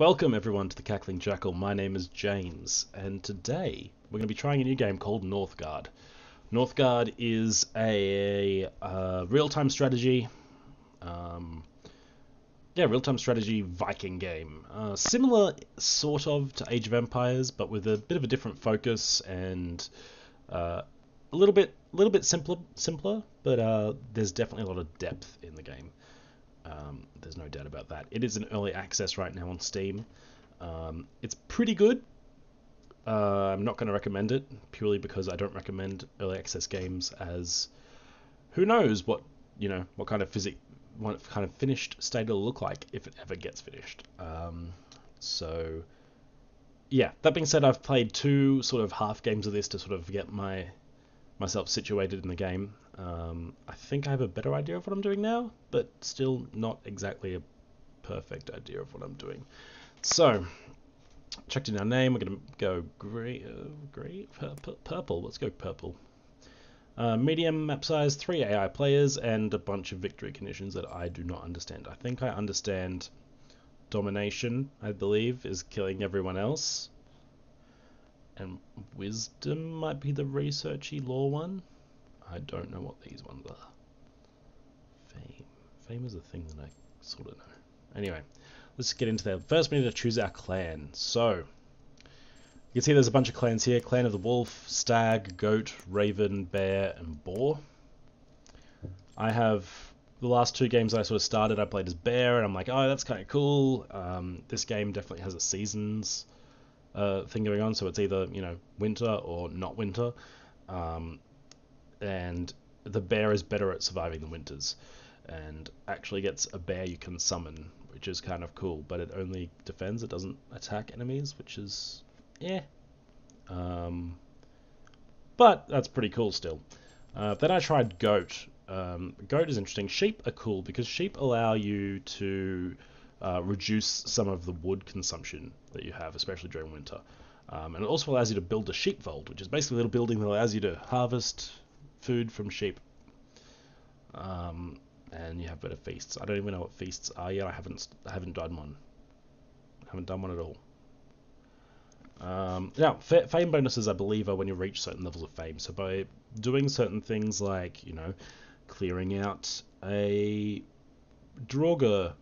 Welcome everyone to the Cackling Jackal. My name is James, and today we're going to be trying a new game called Northgard. Northgard is a, uh, real-time strategy, um, yeah, real-time strategy Viking game. Uh, similar, sort of, to Age of Empires, but with a bit of a different focus and uh, a little bit, a little bit simpler, simpler. But uh, there's definitely a lot of depth in the game. Um, there's no doubt about that. It is in early access right now on Steam. Um, it's pretty good. Uh, I'm not going to recommend it purely because I don't recommend early access games as who knows what you know what kind of physic what kind of finished state it'll look like if it ever gets finished. Um, so yeah, that being said, I've played two sort of half games of this to sort of get my myself situated in the game. Um, I think I have a better idea of what I'm doing now, but still not exactly a perfect idea of what I'm doing. So, checked in our name. We're going to go grey, uh, grey, purple, purple. Let's go purple. Uh, medium map size, three AI players, and a bunch of victory conditions that I do not understand. I think I understand domination, I believe, is killing everyone else. And wisdom might be the researchy lore one. I don't know what these ones are. Fame. Fame is a thing that I sort of know. Anyway, let's get into that. First, we need to choose our clan. So, you can see there's a bunch of clans here. Clan of the Wolf, Stag, Goat, Raven, Bear, and Boar. I have the last two games I sort of started, I played as Bear, and I'm like, oh, that's kind of cool. Um, this game definitely has a seasons uh, thing going on, so it's either you know winter or not winter. Um, and the bear is better at surviving the winters, and actually gets a bear you can summon, which is kind of cool. But it only defends; it doesn't attack enemies, which is yeah. Um, but that's pretty cool still. Uh, then I tried goat. Um, goat is interesting. Sheep are cool because sheep allow you to uh, reduce some of the wood consumption that you have, especially during winter. Um, and it also allows you to build a sheep sheepfold, which is basically a little building that allows you to harvest food from sheep. Um, and you have better feasts. I don't even know what feasts are yet. I haven't I haven't done one. I haven't done one at all. Um, now, fame bonuses, I believe, are when you reach certain levels of fame. So by doing certain things like, you know, clearing out a Draugr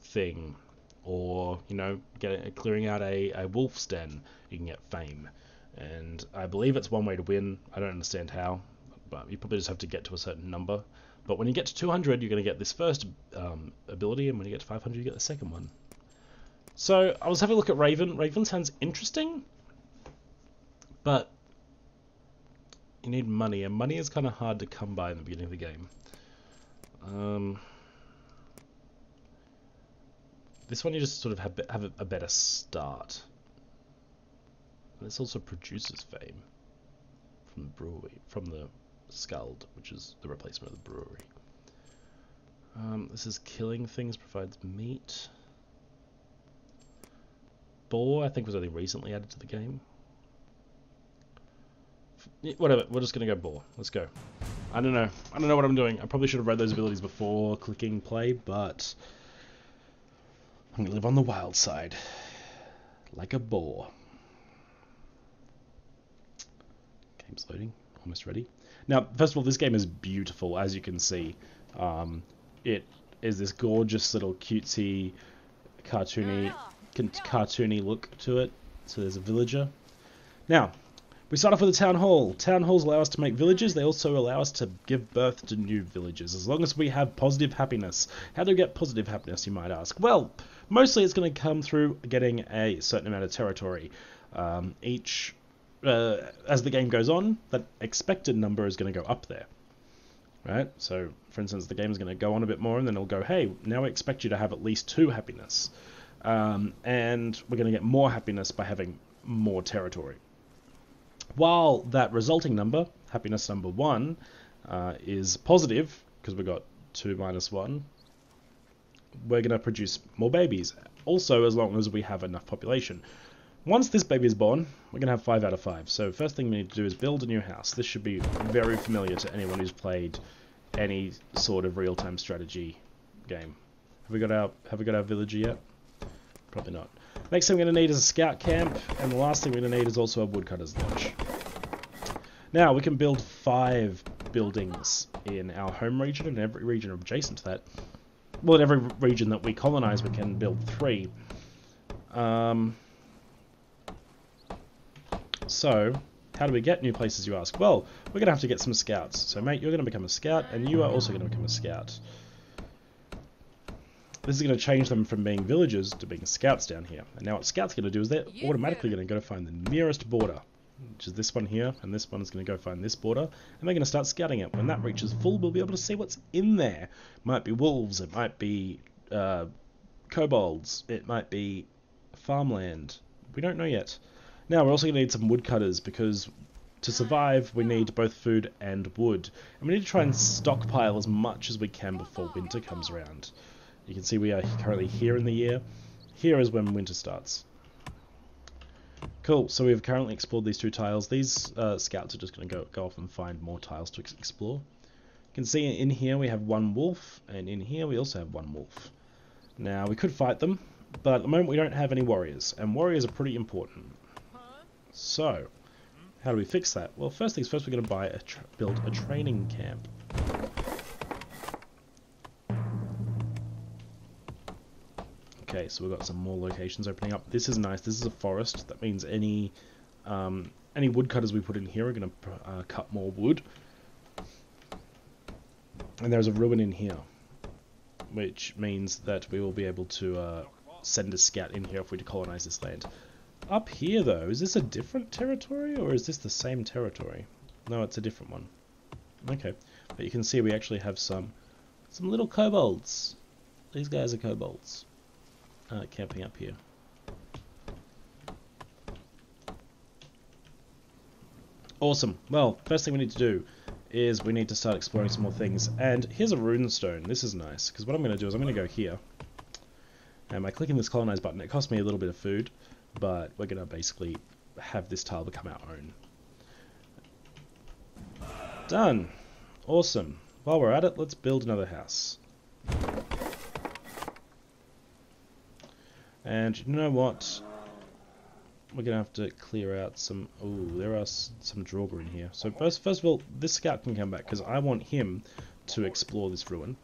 thing, or you know, get clearing out a, a wolf's den, you can get fame. And I believe it's one way to win. I don't understand how, but you probably just have to get to a certain number. But when you get to 200, you're going to get this first um, ability, and when you get to 500, you get the second one. So I was having a look at Raven. Raven sounds interesting, but you need money, and money is kind of hard to come by in the beginning of the game. Um, this one you just sort of have, have a, better start. And this also produces fame from the brewery, from the Skald, which is the replacement of the brewery. Um, this is killing things, provides meat. Boar, I think, was only recently added to the game. Whatever, we're just gonna go boar. Let's go. I don't know. I don't know what I'm doing. I probably should have read those abilities before clicking play, but I'm gonna live on the wild side. Like a boar. Game's loading. Almost ready. Now, first of all, this game is beautiful, as you can see. Um, it is this gorgeous little cutesy, cartoony, cartoony look to it. So there's a villager. Now, we start off with a town hall. Town halls allow us to make villages. They also allow us to give birth to new villages, as long as we have positive happiness. How do we get positive happiness, you might ask? Well, mostly it's going to come through getting a certain amount of territory. Um, each uh, as the game goes on, that expected number is going to go up there. Right? So, for instance, the game is going to go on a bit more, and then it'll go, hey, now I expect you to have at least two happiness. Um, and we're going to get more happiness by having more territory. While that resulting number, happiness number one, uh, is positive, because we've got 2 minus 1, we're going to produce more babies. Also, as long as we have enough population. Once this baby is born, we're going to have 5 out of 5. So first thing we need to do is build a new house. This should be very familiar to anyone who's played any sort of real-time strategy game. Have we got our have we got our villager yet? Probably not. Next thing we're going to need is a scout camp, and the last thing we're going to need is also a woodcutter's lodge. Now, we can build five buildings in our home region, and every region adjacent to that. Well, in every region that we colonize, we can build three. Um, so, how do we get new places, you ask? Well, we're going to have to get some scouts. So, mate, you're going to become a scout, and you are also going to become a scout. This is going to change them from being villagers to being scouts down here. And now what scouts are going to do is they're automatically going to go find the nearest border, which is this one here, and this one is going to go find this border, and they're going to start scouting it. When that reaches full, we'll be able to see what's in there. It might be wolves, it might be uh, kobolds, it might be farmland. We don't know yet. Now, we're also going to need some woodcutters, because to survive, we need both food and wood. And we need to try and stockpile as much as we can before winter comes around. You can see we are currently here in the year. Here is when winter starts. Cool, so we've currently explored these two tiles. These uh, scouts are just going to go, go off and find more tiles to explore. You can see in here we have one wolf, and in here we also have one wolf. Now, we could fight them, but at the moment we don't have any warriors, and warriors are pretty important. So, how do we fix that? Well, first things first, we're going to buy a build a training camp. Okay, so we've got some more locations opening up. This is nice. This is a forest. That means any um, any woodcutters we put in here are going to uh, cut more wood. And there's a ruin in here, which means that we will be able to uh, send a scout in here if we colonize this land. Up here, though, is this a different territory, or is this the same territory? No, it's a different one. Okay, but you can see we actually have some some little kobolds. These guys are kobolds uh, camping up here. Awesome. Well, first thing we need to do is we need to start exploring some more things. And here's a rune stone. This is nice, because what I'm going to do is I'm going to go here. And by clicking this colonize button, it costs me a little bit of food, but we're going to basically have this tile become our own. Done. Awesome. While we're at it, let's build another house. And you know what? We're going to have to clear out some... Oh, there are some Draugr in here. So first, first of all, this scout can come back, because I want him to explore this ruin.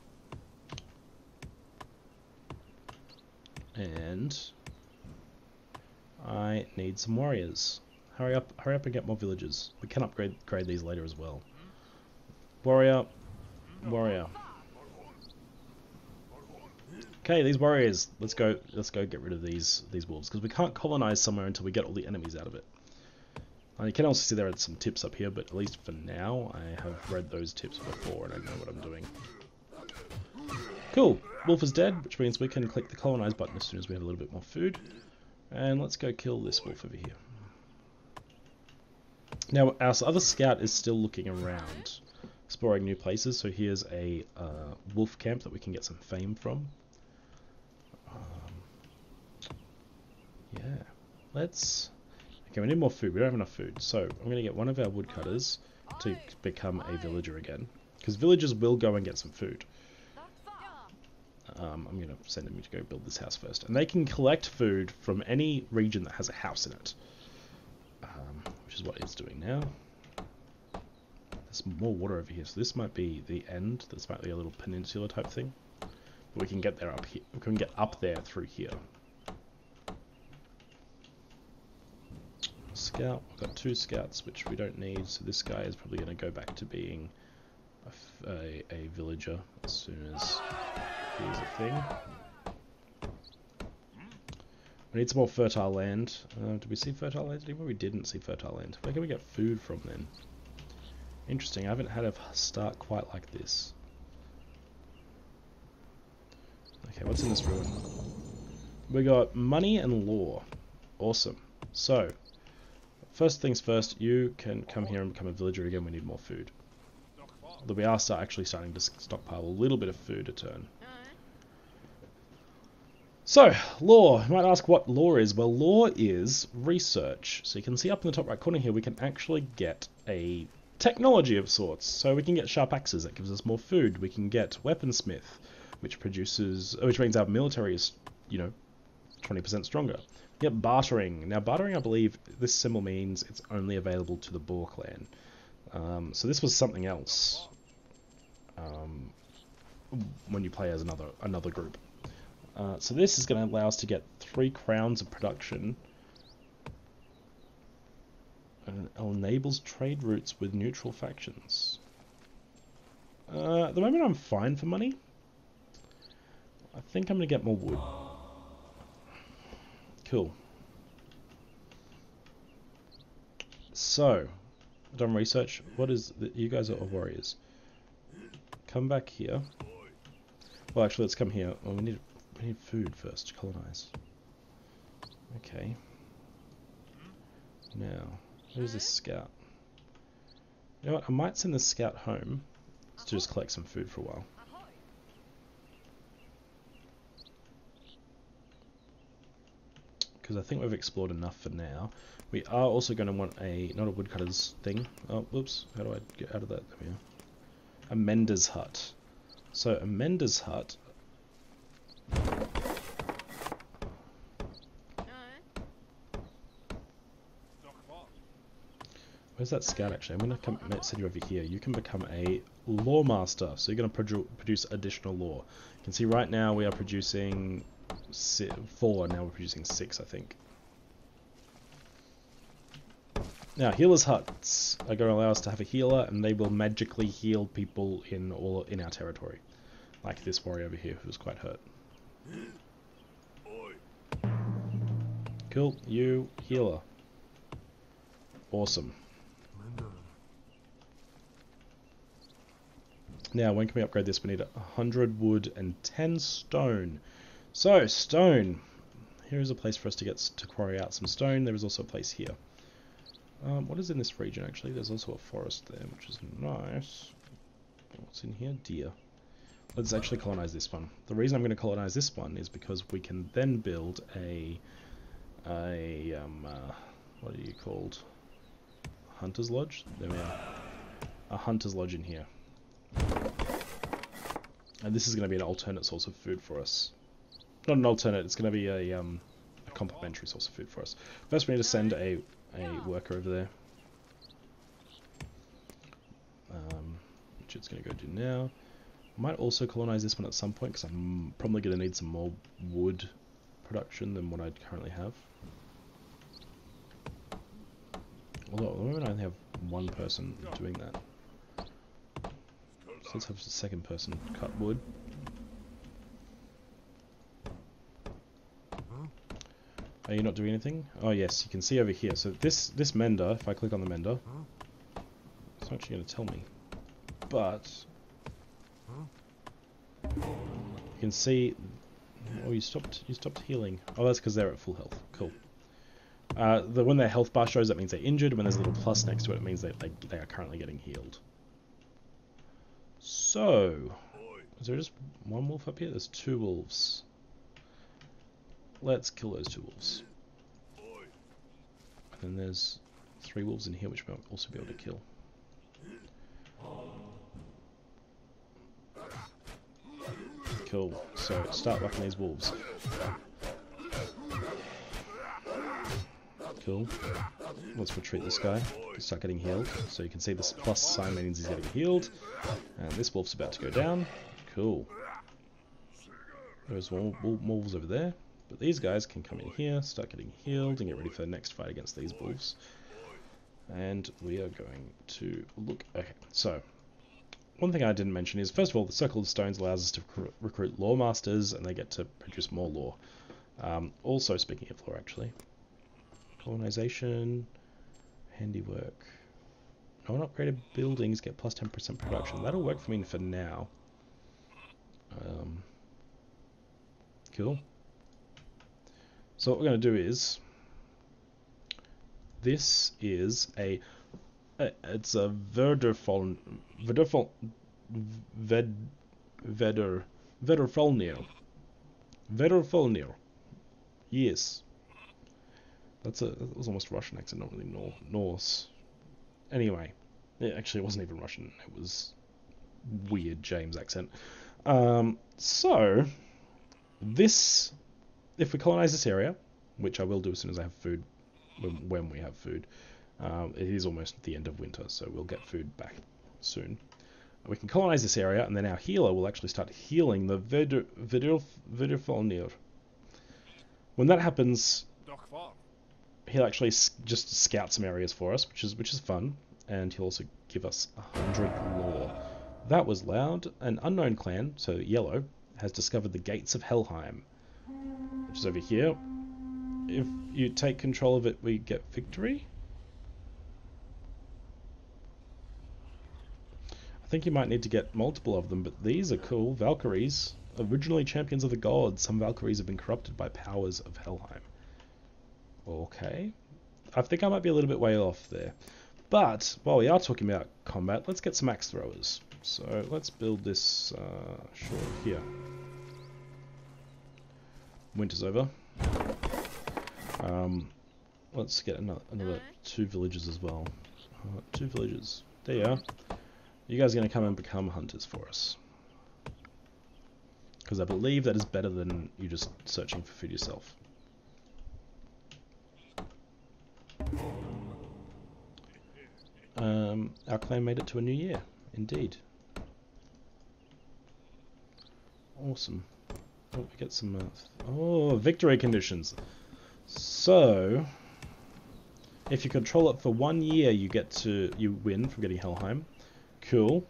And... I need some warriors. Hurry up, hurry up and get more villagers. We can upgrade, upgrade these later as well. Warrior, warrior. Okay, these warriors. Let's go. Let's go get rid of these these wolves because we can't colonize somewhere until we get all the enemies out of it. And you can also see there are some tips up here, but at least for now, I have read those tips before and I know what I'm doing. Cool. Wolf is dead, which means we can click the colonize button as soon as we have a little bit more food. And let's go kill this wolf over here. Now, our other scout is still looking around, exploring new places. So here's a uh, wolf camp that we can get some fame from. Yeah. Let's... Okay, we need more food. We don't have enough food. So, I'm going to get one of our woodcutters to become a villager again. Because villagers will go and get some food. Um, I'm going to send them to go build this house first. And they can collect food from any region that has a house in it. Um, which is what it's doing now. There's more water over here, so this might be the end. This might be a little peninsula type thing. But we can get there up here. We can get up there through here. scout. We've got two scouts, which we don't need, so this guy is probably going to go back to being a, a, a villager as soon as a thing. We need some more fertile land. Uh, did we see fertile land? We didn't see fertile land. Where can we get food from then? Interesting, I haven't had a start quite like this. Okay, what's in this ruin? We got money and lore. Awesome. So, First things first, you can come here and become a villager again. We need more food. Though we are start actually starting to stockpile a little bit of food a turn. So, lore. You might ask what lore is. Well, lore is research. So you can see up in the top right corner here, we can actually get a technology of sorts. So we can get sharp axes, that gives us more food. We can get weaponsmith, which produces, which means our military is, you know, 20% stronger. Yep, bartering. Now, bartering, I believe, this symbol means it's only available to the Boar clan. Um, so this was something else um, when you play as another another group. Uh, so this is going to allow us to get three crowns of production. And it enables trade routes with neutral factions. Uh, at the moment I'm fine for money. I think I'm going to get more wood. Cool. So, done research. What is... The, you guys are warriors. Come back here. Well, actually, let's come here. Well, we need we need food first to colonize. Okay. Now, where's this scout? You know what? I might send the scout home to just collect some food for a while. Because I think we've explored enough for now. We are also going to want a, not a woodcutter's thing. Oh, whoops. How do I get out of that? There we are. A mender's hut. So a mender's hut Where's that scout actually? I'm going to send you over here. You can become a lore master. So you're going to produ produce additional lore. You can see right now we are producing four. Now we're producing six, I think. Now, healers' huts are going to allow us to have a healer, and they will magically heal people in all in our territory, like this warrior over here who's quite hurt. Cool, you healer. Awesome. Now, when can we upgrade this? We need 100 wood and 10 stone. So, stone. Here is a place for us to get to quarry out some stone. There is also a place here. Um, what is in this region, actually? There's also a forest there, which is nice. What's in here? Deer. Let's actually colonize this one. The reason I'm going to colonize this one is because we can then build a... a um, uh, what are you called? Hunter's Lodge? There we are. A Hunter's Lodge in here. And this is going to be an alternate source of food for us. Not an alternate, it's going to be a, um, a complementary source of food for us. First we need to send a, a worker over there. Um, which it's going to go do now. Might also colonize this one at some point because I'm probably going to need some more wood production than what I currently have. Although at the moment I only have one person doing that. So let's have a second person cut wood. Are you not doing anything? Oh yes, you can see over here. So this this mender, if I click on the mender, it's actually going to tell me. But can see. Oh, you stopped. You stopped healing. Oh, that's because they're at full health. Cool. Uh, the when their health bar shows, that means they're injured. When there's a little plus next to it, it means that they, they are currently getting healed. So, is there just one wolf up here? There's two wolves. Let's kill those two wolves. And then there's three wolves in here which we'll also be able to kill. Cool. So, start whacking these wolves. Cool. Let's retreat this guy. Start getting healed. So you can see this plus sign means he's getting healed. And this wolf's about to go down. Cool. There's more, wolves over there. But these guys can come in here, start getting healed, and get ready for the next fight against these wolves. And we are going to look... Okay, so... One thing I didn't mention is, first of all, the Circle of Stones allows us to recruit lore masters, and they get to produce more lore. Um, also, speaking of lore, actually, Colonization, handiwork. Non-upgraded buildings get plus 10% production. That'll work for me for now. Um, cool. So what we're going to do is, this is a it's a Verderfall, Verderfall, Ved, Veder, Vederfolnir. Vederfolnir. Yes. That's a that was almost a Russian accent, not really Nor Norse. Anyway, it actually wasn't even Russian. It was weird James accent. Um, so this if we colonize this area, which I will do as soon as I have food, when, when we have food, um, it is almost the end of winter, so we'll get food back soon. We can colonize this area, and then our healer will actually start healing the Vidurfolnir. When that happens, he'll actually just scout some areas for us, which is which is fun, and he'll also give us a hundred lore. That was loud. An unknown clan, so yellow, has discovered the gates of Helheim, which is over here. If you take control of it, we get victory. Think you might need to get multiple of them, but these are cool. Valkyries, originally champions of the gods, some Valkyries have been corrupted by powers of Helheim. Okay. I think I might be a little bit way off there. But, while we are talking about combat, let's get some axe throwers. So, let's build this uh, short here. Winter's over. Um, let's get another, another two villages as well. Uh, two villages. There you are. You guys are going to come and become hunters for us. Because I believe that is better than you just searching for food yourself. Um, our clan made it to a new year, indeed. Awesome. Oh, we get some... Uh, oh, victory conditions. So, if you control it for one year, you get to... You win from getting Helheim. Cool.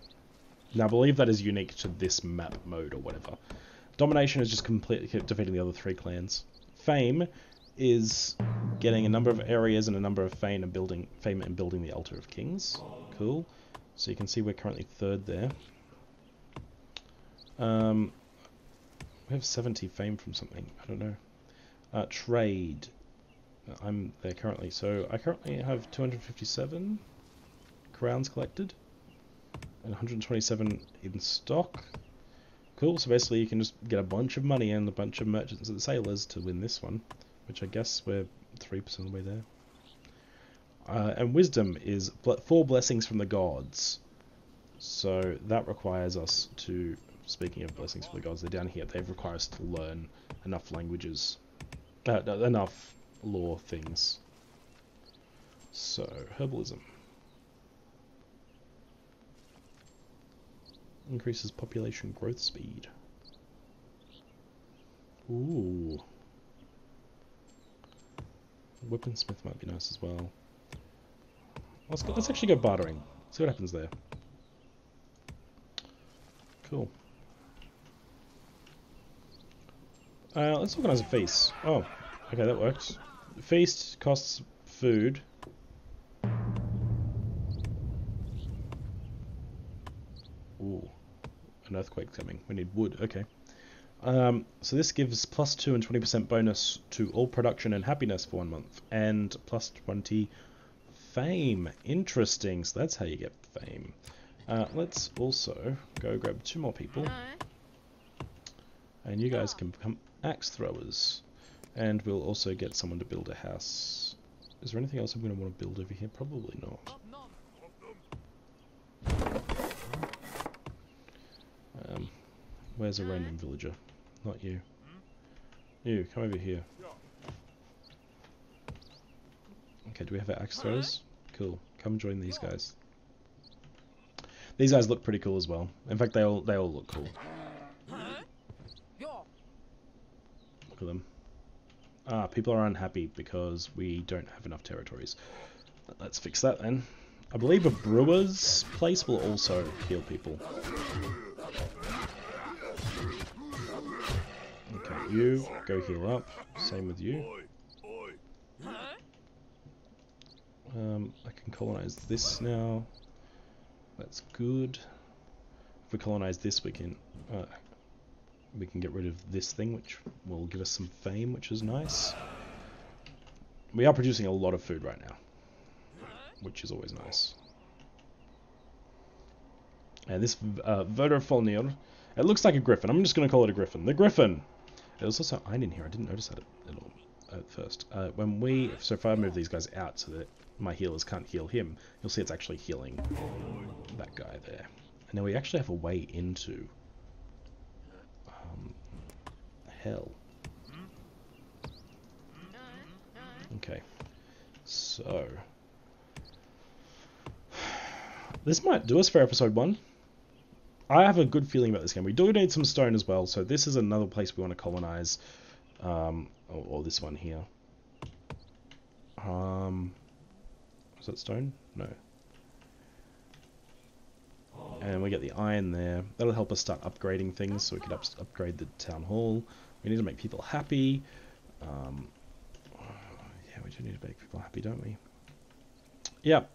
Now, I believe that is unique to this map mode or whatever. Domination is just completely defeating the other three clans. Fame is getting a number of areas and a number of fame and building fame and building the altar of kings. Cool. So you can see we're currently third there. Um, we have 70 fame from something. I don't know. Uh, trade. I'm there currently. So I currently have 257 crowns collected and 127 in stock. Cool. So basically, you can just get a bunch of money and a bunch of merchants and sailors to win this one which I guess we're 3% of the way there. Uh, and wisdom is four blessings from the gods. So that requires us to, speaking of blessings from the gods, they're down here. They require us to learn enough languages, uh, enough lore things. So, herbalism. Increases population growth speed. Ooh. Weaponsmith might be nice as well. Let's go, let's actually go bartering. See what happens there. Cool. Uh, let's organize a feast. Oh, okay, that works. Feast costs food. An earthquake coming. We need wood. Okay. Um, so this gives plus 2 and 20% bonus to all production and happiness for one month, and plus 20 fame. Interesting, so that's how you get fame. Uh, let's also go grab two more people, and you guys can become axe throwers. And we'll also get someone to build a house. Is there anything else I'm going to want to build over here? Probably not. Where's a random villager? Not you. You, come over here. Okay, do we have axe throws? Cool. Come join these guys. These guys look pretty cool as well. In fact, they all they all look cool. Look at them. Ah, people are unhappy because we don't have enough territories. Let's fix that then. I believe a brewer's place will also heal people. You. Go heal up. Same with you. Um, I can colonize this now. That's good. If we colonize this, we can uh, we can get rid of this thing, which will give us some fame, which is nice. We are producing a lot of food right now, which is always nice. And this uh, Voderfolnir, it looks like a griffin. I'm just going to call it a griffin. The griffin! There was also iron in here. I didn't notice that at, all, at first. Uh, when we, so if I move these guys out so that my healers can't heal him, you'll see it's actually healing that guy there. And then we actually have a way into um, hell. Okay. So... This might do us for episode 1. I have a good feeling about this game. We do need some stone as well, so this is another place we want to colonize. Um, or, or this one here. Um, is that stone? No. And we get the iron there. That'll help us start upgrading things, so we can up upgrade the town hall. We need to make people happy. Um, yeah, we do need to make people happy, don't we? Yep.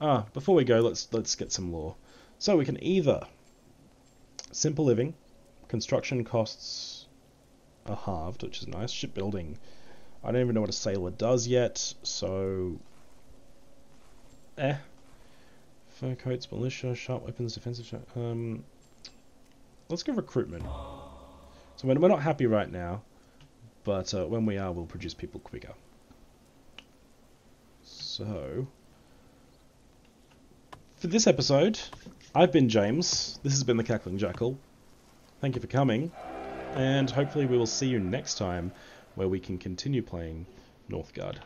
Ah, before we go, let's let's get some lore. So we can either simple living, construction costs are halved, which is nice. Shipbuilding, I don't even know what a sailor does yet, so eh. Fur coats, militia, sharp weapons, defensive. Um, let's go recruitment. So we're not happy right now, but uh, when we are, we'll produce people quicker. So, for this episode, I've been James. This has been the Cackling Jackal. Thank you for coming, and hopefully we will see you next time, where we can continue playing Northgard.